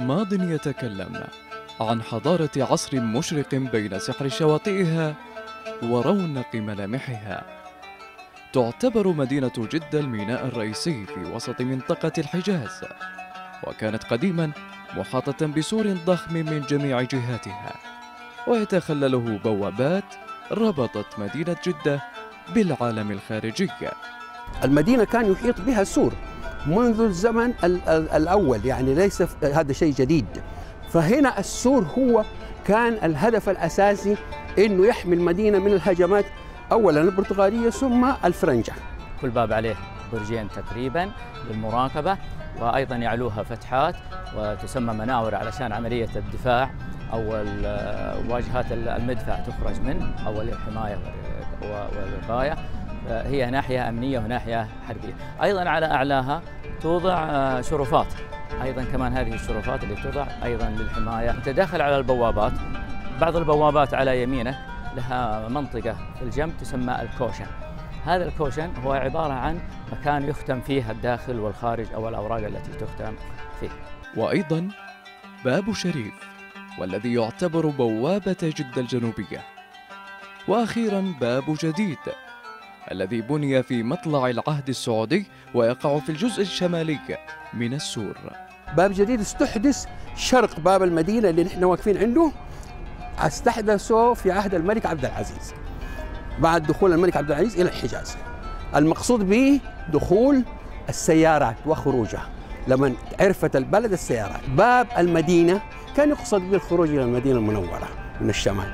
ماض يتكلم عن حضارة عصر مشرق بين سحر شواطئها ورونق ملامحها. تعتبر مدينة جدة الميناء الرئيسي في وسط منطقة الحجاز وكانت قديما محاطة بسور ضخم من جميع جهاتها ويتخلله بوابات ربطت مدينة جدة بالعالم الخارجي. المدينة كان يحيط بها سور منذ الزمن ال- ال- الأول يعني ليس هذا شيء جديد. فهنا السور هو كان الهدف الأساسي أنه يحمي المدينة من الهجمات أولا البرتغالية ثم الفرنجة. كل باب عليه برجين تقريبا للمراقبة وأيضا يعلوها فتحات وتسمى مناور علشان عملية الدفاع أو واجهات المدفع تخرج منه أو للحماية والوقاية هي ناحية أمنية وناحية حربية. أيضا على أعلاها توضع آه، شرفات. أيضا كمان هذه الشرفات اللي توضع أيضا للحماية. أنت داخل على البوابات. بعض البوابات على يمينك لها منطقة في الجنب تسمى الكوشن. هذا الكوشن هو عبارة عن مكان يختم فيه الداخل والخارج أو الأوراق التي تختم فيه. وأيضا باب شريف والذي يعتبر بوابة جدة الجنوبية. وأخيرا باب جديد. الذي بني في مطلع العهد السعودي ويقع في الجزء الشمالي من السور. باب جديد استحدث شرق باب المدينة اللي نحن واقفين عنده. أستحدثه في عهد الملك عبد العزيز. بعد دخول الملك عبد العزيز إلى الحجاز. المقصود به دخول السيارات وخروجها. لما عرفت البلد السيارات. باب المدينة كان يقصد به الخروج إلى المدينة المنورة من الشمال.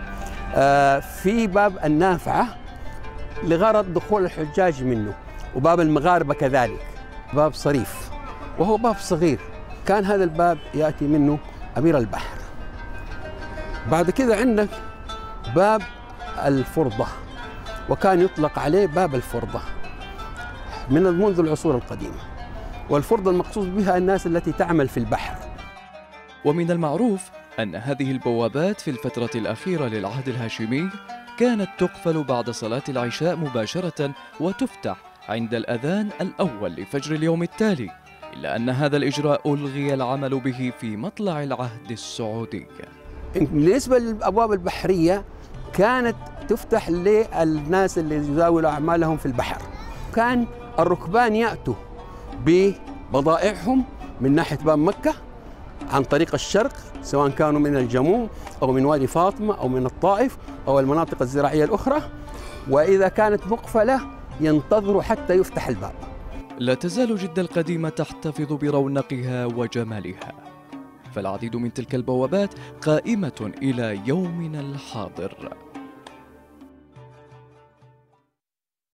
آه في باب النافعة. لغرض دخول الحجاج منه وباب المغاربة كذلك. باب صريف وهو باب صغير. كان هذا الباب يأتي منه أمير البحر. بعد كده عندك باب الفرضة وكان يطلق عليه باب الفرضة من منذ العصور القديمة. والفرضة المقصود بها الناس التي تعمل في البحر. ومن المعروف أن هذه البوابات في الفترة الأخيرة للعهد الهاشمي كانت تقفل بعد صلاة العشاء مباشرة وتفتح عند الأذان الأول لفجر اليوم التالي إلا أن هذا الإجراء ألغي العمل به في مطلع العهد السعودي. بالنسبة للأبواب البحرية كانت تفتح للناس اللي يزاولوا أعمالهم في البحر. كان الركبان يأتوا ببضائعهم من ناحية باب مكة عن طريق الشرق سواء كانوا من الجموم أو من وادي فاطمة أو من الطائف أو المناطق الزراعية الأخرى. وإذا كانت مقفلة ينتظروا حتى يفتح الباب. لا تزال جدة القديمة تحتفظ برونقها وجمالها. فالعديد من تلك البوابات قائمة إلى يومنا الحاضر.